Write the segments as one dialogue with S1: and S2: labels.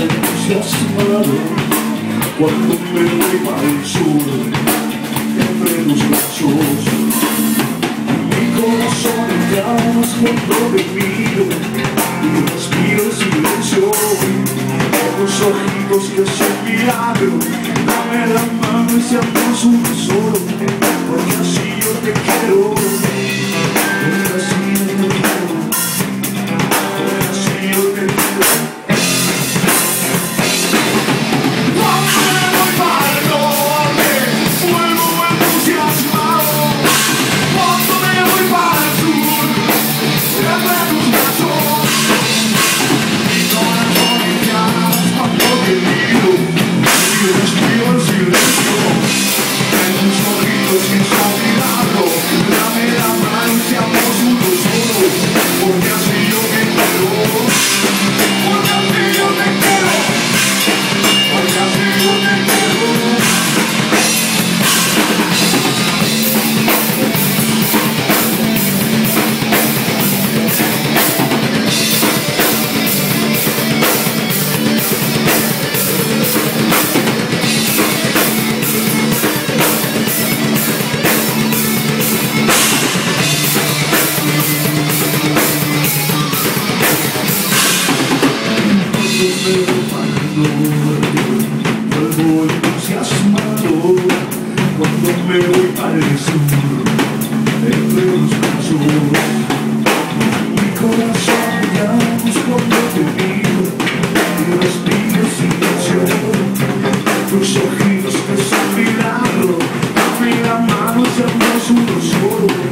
S1: entusiasmado cuando me vuelva el sol entre los brazos mi corazón entra más junto de mí y respiro en silencio. Los ojitos que son milagro dame la mano y seamos uno assunto, choro.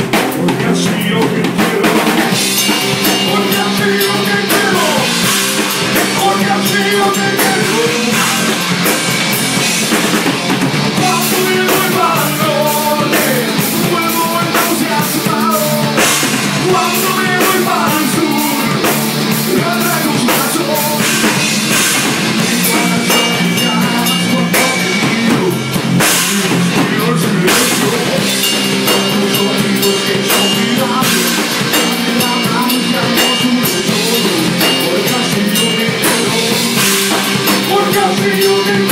S1: I'll you.